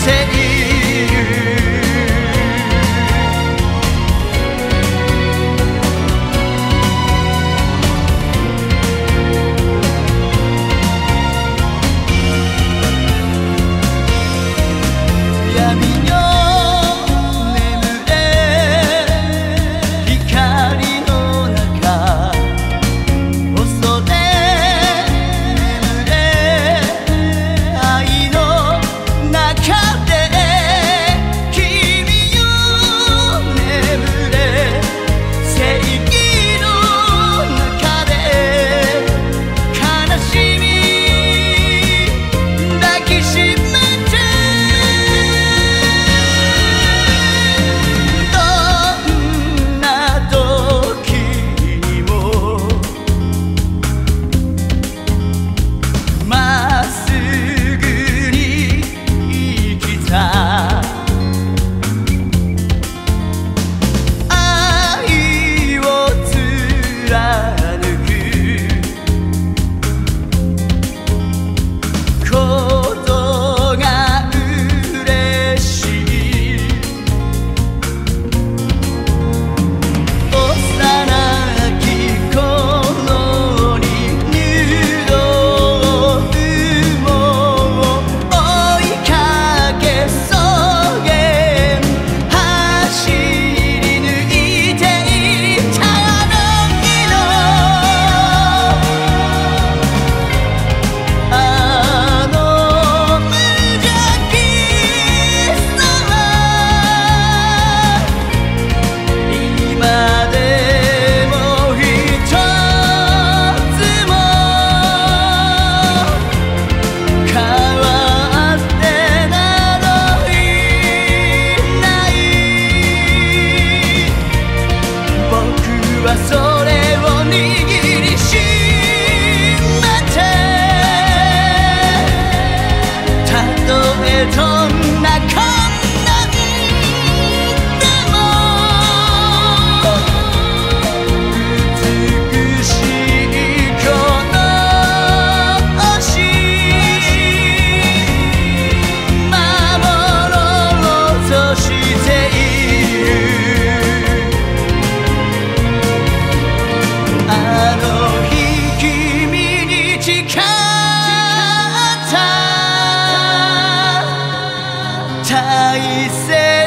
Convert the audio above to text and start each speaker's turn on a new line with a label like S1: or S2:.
S1: seguir. corazón. she said.